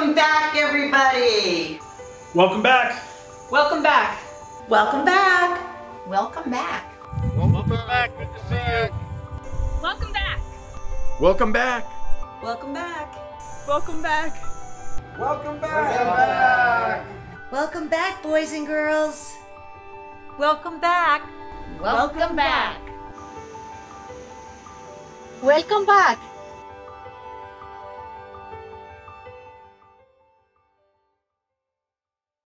Welcome back, everybody. Welcome back. Welcome back. Welcome back. Welcome back. Welcome back. Good to see you. Welcome back. Welcome back. Welcome back. Welcome back. Welcome back. Welcome back, boys and girls. Welcome back. Welcome back. Welcome back.